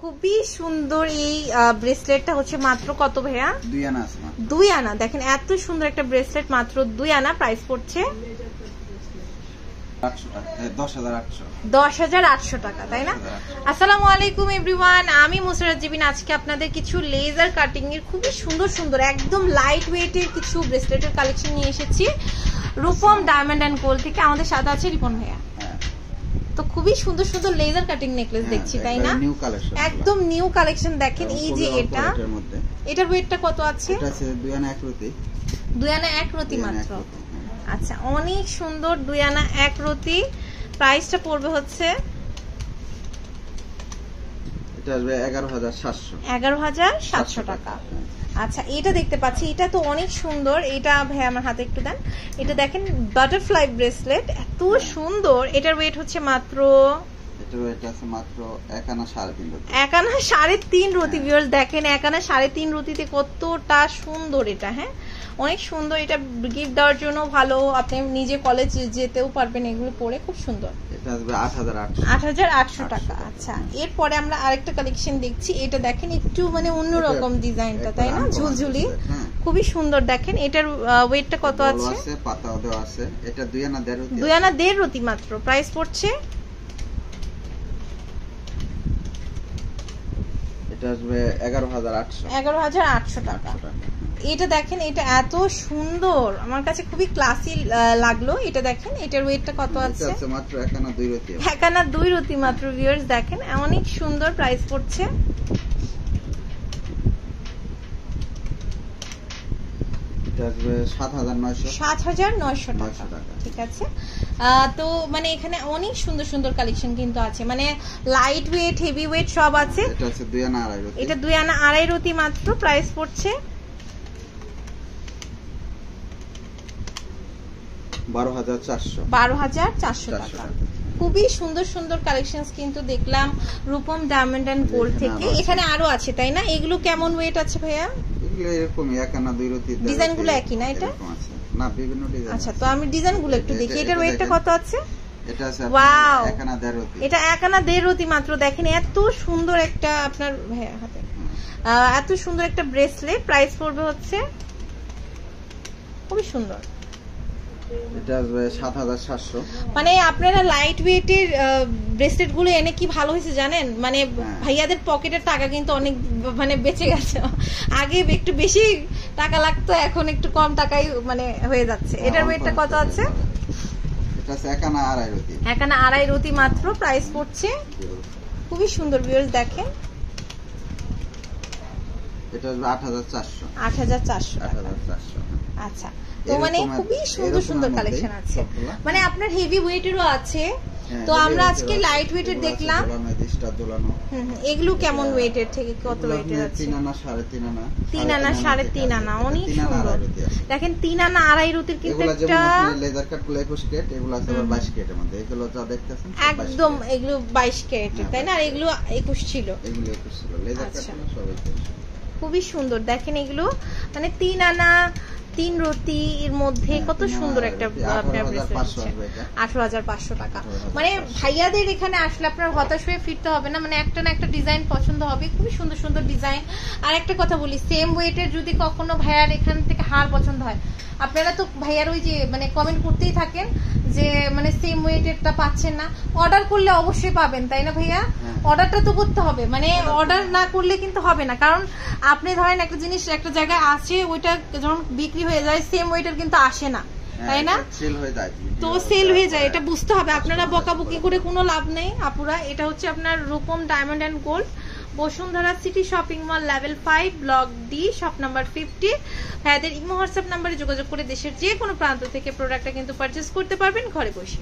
খুবই সুন্দর এই ব্রেসলেটটা হচ্ছে মাত্র কত ভাইয়া? দুই আনা দুই আনা। দেখেন এত সুন্দর একটা ব্রেসলেট মাত্র দুই আনা প্রাইস পড়ছে দশ হাজার আটশো। টাকা তাই না? আসসালামু আলাইকুম এভরিওয়ান আমি মুসরাত জিবিন। আজকে আপনাদের কিছু লেজার কাটিং এর খুবই সুন্দর সুন্দর একদম লাইট ওয়েটের কিছু ব্রেসলেটের কালেকশন নিয়ে এসেছি। রূপম ডায়মন্ড অ্যান্ড গোল্ড থেকে আমাদের সাথে আছে রিপন ভাইয়া। তো খুবই সুন্দর সুন্দর লেজার কাটিং নেকলেস দেখছি তাই না? একদম নিউ কালেকশন দেখেন এই যে এটা। এটার ওয়েটটা কত আছে? এটা আছে দুই আনা এক রতি দুই আনা এক রতি মাত্র হ্যাঁ। আচ্ছা অনেক সুন্দর দুই আনা এক রতি। প্রাইসটা পড়বে হচ্ছে? এটা আসবে এগারো হাজার সাতশো। এগারো হাজার সাতশো টাকা আচ্ছা এটা দেখতে পাচ্ছি। এটা তো অনেক সুন্দর। এটা ভাই আমার হাতে একটু দেন। এটা দেখেন বাটারফ্লাই ব্রেসলেট এত সুন্দর। এটার ওয়েট হচ্ছে মাত্র এটার এটা আছে মাত্র এক আনা সাড়ে তিন রতি ভিউয়ার্স দেখেন এক আনা সাড়ে তিন রতিতে কতটা সুন্দর এটা হ্যাঁ? অনেক সুন্দর। এটা গিফট দেওয়ার জন্য ভালো। আপনি নিজে কলেজ যেতেও পারবেন এগুলো পরে। খুব সুন্দর। আসবে আট হাজার আটশো। আট হাজার আটশো 800 টাকা টাকা। আচ্ছা। এরপরে আমরা আরেকটা কালেকশন দেখছি। এটা দেখেন একটু মানে অন্যরকম ডিজাইনটা তাই না? ঝুলঝুলি। হ্যাঁ। খুবই সুন্দর দেখেন। এটার ওয়েটটা কত আছে? আছে পাতাও দেওয়া আছে। এটা দুই আনা দেড় রতি দুই আনা দেড় রতি মাত্র। প্রাইস পড়ছে এটা আসবে এগারো হাজার আটশো। এগারো হাজার আটশো টাকা। এটা দেখেন এটা এত সুন্দর। আমার কাছে খুবই ক্লাসি লাগল। এটা দেখেন এটার ওয়েটটা কত আছে? আছে মাত্র একানা দুই রতি। একানা দুই রতি মাত্র ভিউয়ার্স দেখেন অনেক সুন্দর প্রাইস পড়ছে। আসবে টাকা। ঠিক আছে। তো মানে এখানে অনেক সুন্দর সুন্দর কালেকশন কিন্তু আছে। মানে লাইট ওয়েট হেভি ওয়েট সব আছে। এটা আছে আনা আড়াই রতি। এটা আনা মাত্র। প্রাইস পড়ছে টাকা। খুবই সুন্দর সুন্দর কালেকশন কিন্তু দেখলাম রূপম ডায়মন্ড অ্যান্ড গোল্ড থেকে। এখানে আরও আছে তাই না? এগুলো কেমন ওয়েট আছে ভাইয়া? এগুলো এরকমই এক আনা দুই রতি দেড় ডিজাইন রতি গুলো একই না এটা? না বিভিন্ন ডিজাইন আচ্ছা তো আমি ডিজাইন একটু দেখি। এটার ওয়েটটা কত আছে? এটা আছে Wow! এক আনা দেড় রতি। এটা এক আনা দেড় রতি মাত্র। দেখেন এত সুন্দর একটা আপনার হাতে। এত সুন্দর একটা ব্রেসলেট প্রাইস পড়বে হচ্ছে খুবই সুন্দর। এটা আসবে সাত হাজার সাতশো। মানে আপনারা লাইট ওয়েটের ব্রেসলেটগুলো এনে কি ভালো হয়েছে জানেন? মানে হ্যাঁ। ভাইয়াদের পকেটের টাকা কিন্তু অনেক মানে বেঁচে গেছে। আগে একটু বেশি টাকা লাগতো এখন একটু কম টাকাই মানে হয়ে যাচ্ছে। এটার ওয়েটটা কত আছে? এটা আছে এক আড়াই রতি। এখানে আড়াই রতি মাত্র প্রাইস পড়ছে। খুবই সুন্দর ভিউয়ার্স দেখেন। এটা আসবে আট হাজার চারশো। আট হাজার চারশো আট টাকা হাজার চারশো। আচ্ছা তো মানে খুবই সুন্দর সুন্দর কালেকশন আছে। মানে আপনার হেভি ওয়েটেরও আছে। হ্যাঁ, তো আমরা আজকে লাইট ওয়েটের দেখলাম। এগুলো কেমন ওয়েটের থেকে কত ওয়েটের আছে? তিন আনা সাড়ে তিন আনা। তিন আনা সাড়ে তিন আনা অনেক সুন্দর। দেখেন তিন আনা আড়াই রুতির কিন্তু একটা লেজার কাটগুলো একুশ কেট এগুলো আছে আবার বাইশ কেটের মধ্যে। এগুলো যা দেখতেছেন একদম এগুলো বাইশ ক্যারেটের হ্যাঁ, তাই না? আর এগুলো একুশ ছিল। এগুলো একুশ ছিল। লেজার কাট আচ্ছা। খুবই সুন্দর। দেখেন এগুলো মানে তিন আনা তিন রতি এর মধ্যে হ্যাঁ, কত সুন্দর একটা আপনার। আঠারো হাজার পাঁচশো টাকা। মানে ভাইয়াদের এখানে আসলে আপনার হতাশ হয়ে ফিরতে হবে না। মানে একটা না একটা ডিজাইন পছন্দ হবে। খুবই সুন্দর সুন্দর ডিজাইন আর একটা কথা বলি সেম ওয়েটের যদি কখনো ভাইয়ার এখান থেকে হার পছন্দ হয় আপনারা তো ভাইয়ার ওই যে মানে কমেন্ট করতেই থাকেন যে মানে সেম ওয়েটেরটা পাচ্ছেন না। অর্ডার করলে অবশ্যই পাবেন তাই না ভাইয়া? হ্যাঁ। অর্ডারটা তো করতে হবে। মানে অর্ডার না করলে কিন্তু হবে না। কারণ আপনি ধরেন একটা জিনিস একটা জায়গায় আছে ওইটা যখন বিক্রি হয়ে যায় সেম ওয়েটার কিন্তু আসে না তাই না? হয়ে তো সেল হয়ে যায় এটা বুঝতে হবে আপনারা বকাবকি করে কোনো লাভ নেই আপুরা। এটা হচ্ছে আপনার Rupam diamond and gold Bashundhara city shopping mall level five block D shop number fifty ভাইয়াদের ইমো হোয়াটসঅ্যাপ নাম্বারে যোগাযোগ করে দেশের যে কোনো প্রান্ত থেকে প্রোডাক্টটা কিন্তু পারচেস করতে পারবেন ঘরে বসে।